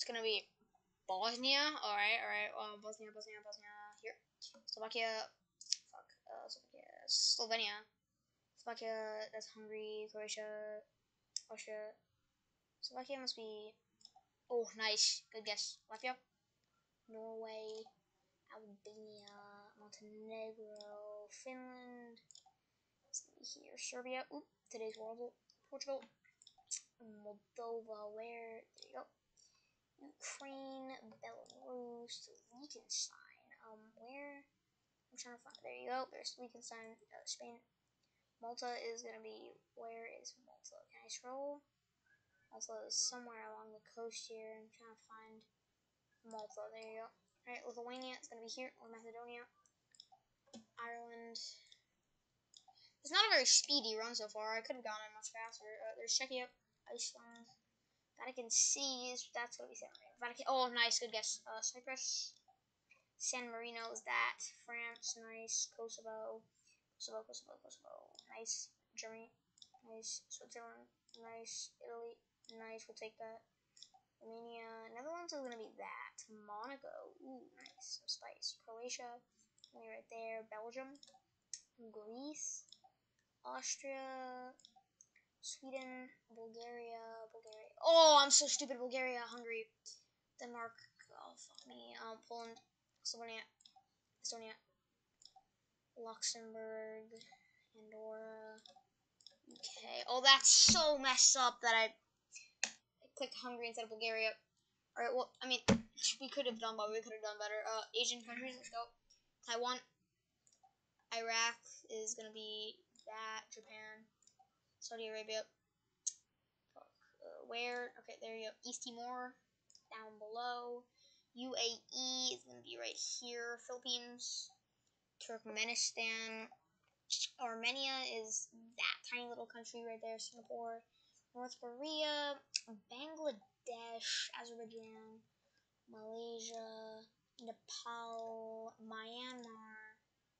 It's gonna be Bosnia. All right, all right. Uh, Bosnia, Bosnia, Bosnia. Here, Slovakia. Fuck. Uh, Slovakia. Slovenia. Slovakia. That's Hungary. Croatia. Austria. Slovakia must be. Oh, nice. Good guess. Latvia. Norway. Albania. Montenegro. Finland. Here. Serbia. Oop. Today's world. Portugal. Moldova. Where? There you go. Ukraine, Belarus, Liechtenstein. Um, where? I'm trying to find. There you go. There's Liechtenstein, uh, Spain. Malta is gonna be. Where is Malta? Can I scroll? Malta is somewhere along the coast here. I'm trying to find Malta. There you go. All right, Lithuania is gonna be here. Or Macedonia. Ireland. It's not a very speedy run so far. I could have gone in much faster. Uh, there's Czechia, Iceland. Vatican is that's gonna be San Marino. Vatican. Oh, nice, good guess. Uh, Cyprus. San Marino is that. France, nice. Kosovo, Kosovo, Kosovo, Kosovo. Nice. Germany, nice. Switzerland, nice. Italy, nice. We'll take that. Romania, Netherlands is gonna be that. Monaco, ooh, nice. Some spice. Croatia, right there. Belgium, Greece, Austria, Sweden, Bulgaria, Bulgaria. Oh, I'm so stupid. Bulgaria, Hungary, Denmark. Oh, fuck me. Um, Poland, Slovenia, Estonia, Luxembourg, Andorra, UK. Oh, that's so messed up that I, I clicked Hungary instead of Bulgaria. All right. Well, I mean, we could have done, but we could have done better. Uh, Asian countries. Let's go. Taiwan, Iraq is gonna be that. Japan. Saudi Arabia. Uh, where? Okay, there you go. East Timor, down below. UAE is going to be right here. Philippines, Turkmenistan. Armenia is that tiny little country right there. Singapore, North Korea, Bangladesh, Azerbaijan, Malaysia, Nepal, Myanmar,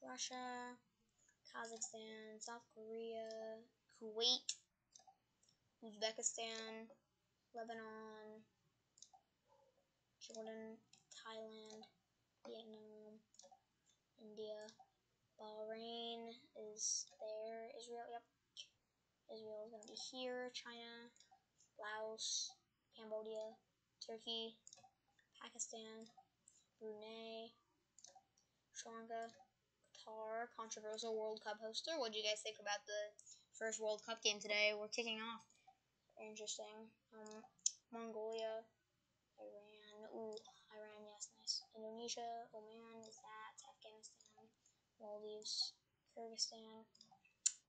Russia, Kazakhstan, South Korea, Kuwait, Uzbekistan, Lebanon, Jordan, Thailand, Vietnam, India, Bahrain is there, Israel, yep. Israel is going to be here, China, Laos, Cambodia, Turkey, Pakistan, Brunei, Sri Lanka, Qatar, controversial World Cup hoster. What do you guys think about the first World Cup game today? We're kicking off. Interesting. Um, Mongolia, Iran. Ooh, Iran, yes, nice. Indonesia, Oman is that. Afghanistan, Maldives, Kyrgyzstan,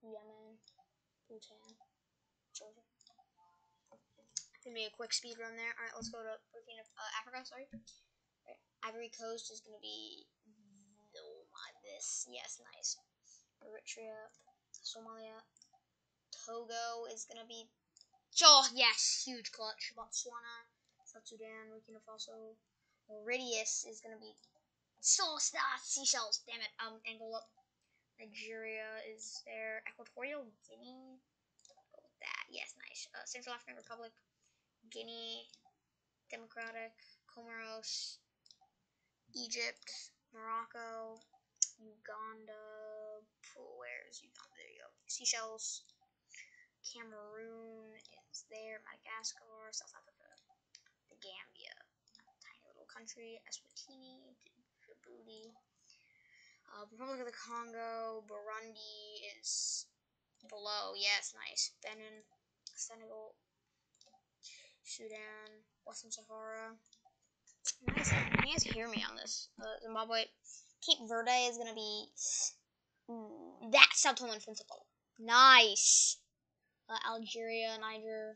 Yemen, Bhutan, Georgia. Gonna be a quick speed run there. All right, let's go to Burkina uh, Africa. Sorry. Right. Ivory Coast is gonna be oh my this yes nice. Eritrea, Somalia, Togo is gonna be oh yes huge clutch. Botswana, South Sudan, Burkina Faso, Mauritius is gonna be so ah, Seychelles. Damn it. Um, Angola, Nigeria is there. Equatorial Guinea. Go with that. Yes, nice. Uh, Central African Republic. Guinea, Democratic, Comoros, Egypt, Morocco, Uganda, where is Uganda? There you go. Seychelles, Cameroon is there, Madagascar, South Africa, the Gambia, tiny little country, Eswatini, Djibouti, uh, Republic of the Congo, Burundi is below. Yeah, it's nice. Benin, Senegal, Sudan, Western Sahara. Nice. You guys hear me on this? Uh, Zimbabwe. Cape Verde is gonna be ooh, that Sao Tome and. Nice. Uh, Algeria, Niger,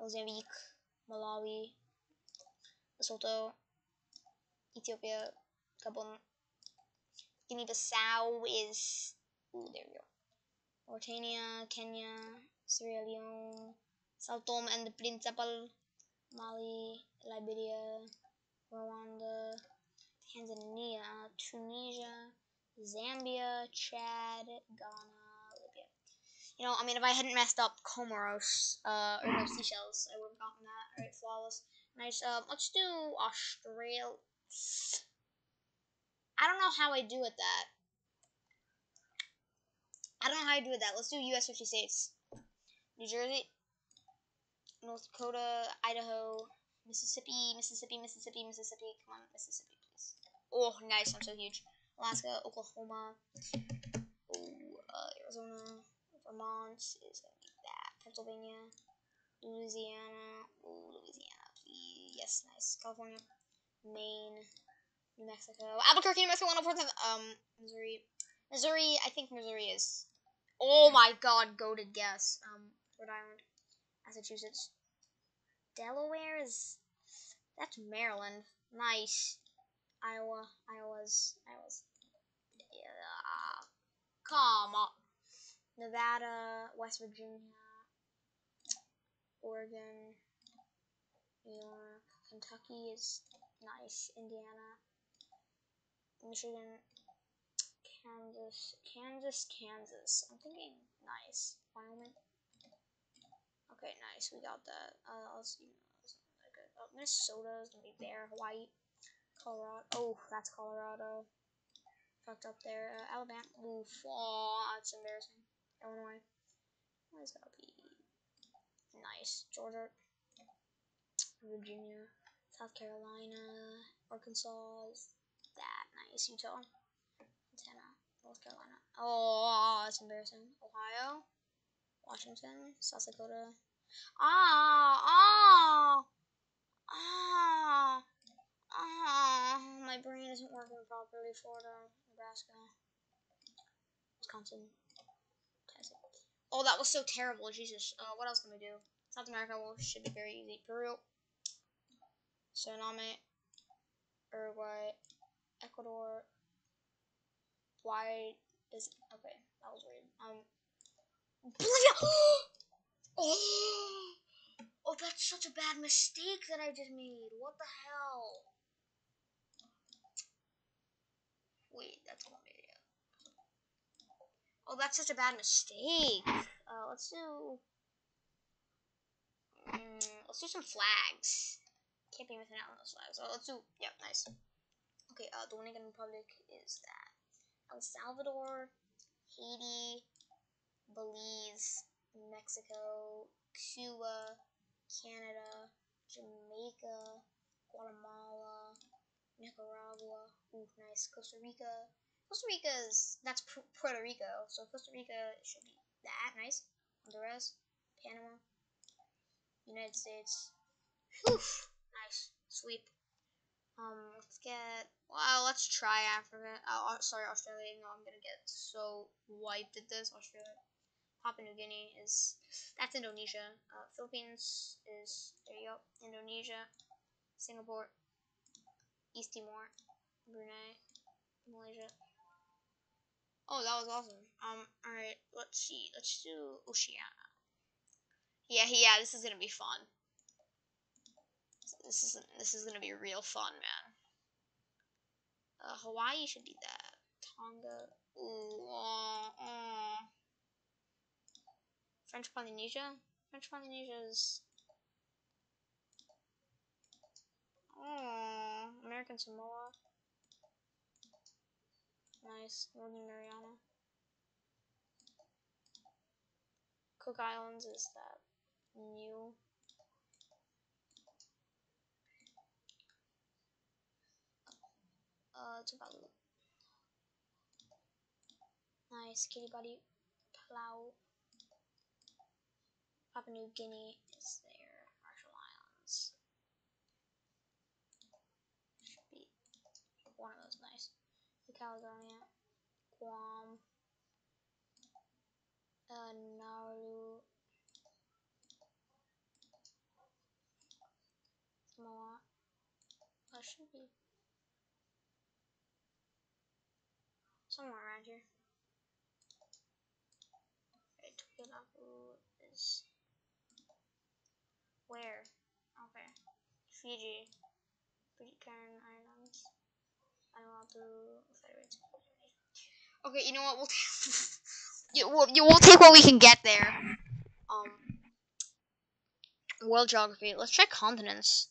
Mozambique, Malawi, Lesotho, Ethiopia, Gabon, Guinea-Bissau is ooh, there we go. Mauritania, Kenya, Sierra Leone, Sao Tome and the Principal, Mali, Liberia, Rwanda, Tanzania, Tunisia, Zambia, Chad, Ghana. You know, I mean, if I hadn't messed up Comoros, uh, or no, Seychelles, I would have gotten that. Alright, flawless. Nice. Um, let's do Australia. I don't know how I do with that. I don't know how I do with that. Let's do U.S. 50 states. New Jersey, North Dakota, Idaho, Mississippi, Mississippi, Mississippi, Mississippi. Come on, Mississippi, please. Oh, nice. I'm so huge. Alaska, Oklahoma, oh, uh, Arizona, Vermont is to be that. Pennsylvania, Louisiana, oh, Louisiana. Yes, nice. California, Maine, New Mexico, Albuquerque, New Mexico, 104th, um, Missouri. Missouri, I think Missouri is. Oh my god, go to guess. Um, Rhode Island, Massachusetts, Delaware is. That's Maryland. Nice. Iowa, Iowa's, Iowa's. Yeah. Come on. Nevada, West Virginia, Oregon, New York, Kentucky is nice. Indiana, Michigan, Kansas, Kansas, Kansas. I'm thinking nice. Wyoming. Okay, nice. We got that. Uh, I'll see. Uh, Minnesota is gonna be there. Hawaii, Colorado. Oh, that's Colorado. Fucked up there. Uh, Alabama. Oh, that's embarrassing. Illinois. Why's that be? Nice. Georgia. Virginia. South Carolina. Arkansas. That nice. Utah. Montana. North Carolina. Oh, that's embarrassing. Ohio. Washington. South Dakota. Ah, ah, ah, ah. My brain isn't working properly. Florida, Nebraska, Wisconsin. Oh, that was so terrible. Jesus. Uh, what else can we do? South America should be very easy. Peru, Suriname, Uruguay, Ecuador. Why is okay? That was weird. Um, Oh, oh, that's such a bad mistake that I just made. What the hell? Oh, that's such a bad mistake. Uh, let's do. Mm, let's do some flags. Can't be missing out on those flags. Oh, let's do. Yeah, nice. Okay, uh, Dominican Republic is that. El Salvador, Haiti, Belize, Mexico, Cuba, Canada, Jamaica, Guatemala, Nicaragua. Ooh, nice. Costa Rica. Costa Rica is that's Puerto Rico, so Costa Rica should be that nice. Honduras, Panama, United States. Nice. Sweep. Um, let's get. Well, let's try Africa. Oh, sorry, Australia. No, I'm gonna get so wiped at this. Australia. Papua New Guinea is that's Indonesia. Uh, Philippines is there you go. Indonesia, Singapore, East Timor, Brunei, Malaysia. Oh, that was awesome. Um, all right, let's see. Let's do Oceania. Yeah, yeah, this is gonna be fun. This is this is gonna be real fun, man. Uh, Hawaii should be that. Tonga. Ooh. Uh, uh. French Polynesia. French Polynesia is. Oh, American Samoa. Nice. Northern Mariana. Cook Islands is that new. Uh, about nice kitty buddy plow. Papua New Guinea is there. Marshall Islands. Should be one of those nice. The Caledonia, Guam, uh, Nauru, Samoa. That should be somewhere around here. Tupilapu is where? Okay. Fiji. Pitcairn Islands. Vanuatu. Okay, you know what? We'll you, we'll, you, we'll take what we can get there. Um, world geography. Let's check continents.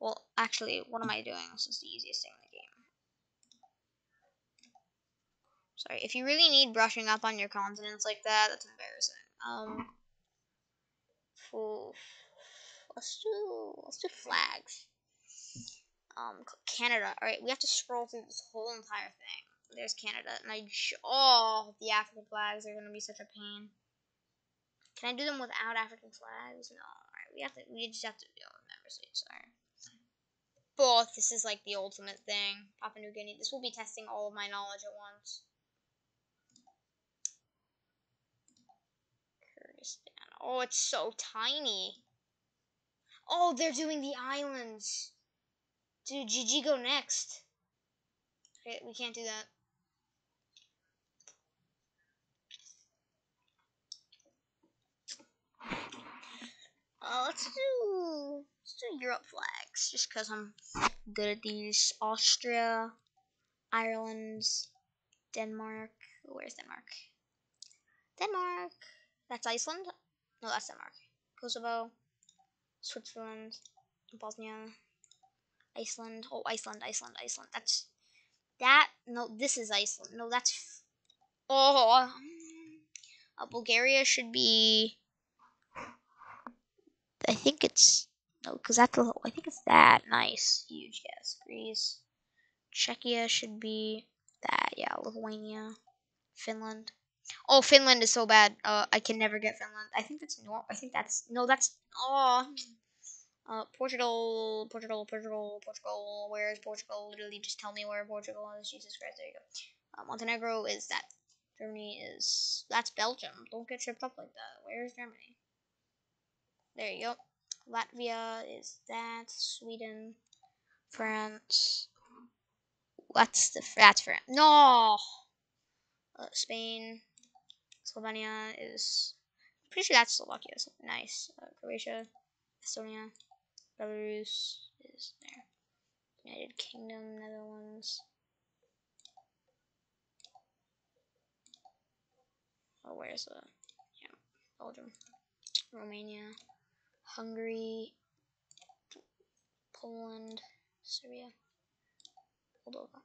Well, actually, what am I doing? This is the easiest thing in the game. Sorry, if you really need brushing up on your continents like that, that's embarrassing. Um, oof. let's do let's do flags. Um, Canada. All right, we have to scroll through this whole entire thing. There's Canada, and I oh the African flags are gonna be such a pain. Can I do them without African flags? No. All right, we have to. We just have to deal with member states. Right. Both. This is like the ultimate thing. Papua New Guinea. This will be testing all of my knowledge at once. Kyrgyzstan. Oh, it's so tiny. Oh, they're doing the islands. Dude, GG go next. Okay, we can't do that. Uh, let's do let's do Europe flags, just because I'm good at these. Austria, Ireland, Denmark. Where's Denmark? Denmark. That's Iceland. No, that's Denmark. Kosovo, Switzerland, Bosnia, Iceland. Oh, Iceland, Iceland, Iceland. That's that. No, this is Iceland. No, that's. Oh, uh, Bulgaria should be. I think it's no, because that's a. I think it's that nice, huge guess. Greece, Czechia should be that. Yeah, Lithuania, Finland. Oh, Finland is so bad. Uh, I can never get Finland. I think that's no. I think that's no. That's oh. Uh, Portugal, Portugal, Portugal, Portugal. Where is Portugal? Literally, just tell me where Portugal is. Jesus Christ, there you go. Uh, Montenegro is that. Germany is that's Belgium. Don't get tripped up like that. Where is Germany? There you go. Latvia is that. Sweden, France. What's the that's France? No. Uh, Spain, Slovenia is. Pretty sure that's Slovakia. Nice. Uh, Croatia, Estonia, Belarus is there. United Kingdom, Netherlands. Oh, where's the yeah, Belgium, Romania, Hungary, Poland, Serbia, Moldova,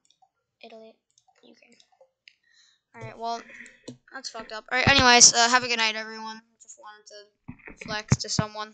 Italy, Ukraine. Alright, well, that's fucked up. Alright, anyways, uh, have a good night, everyone. Just wanted to flex to someone.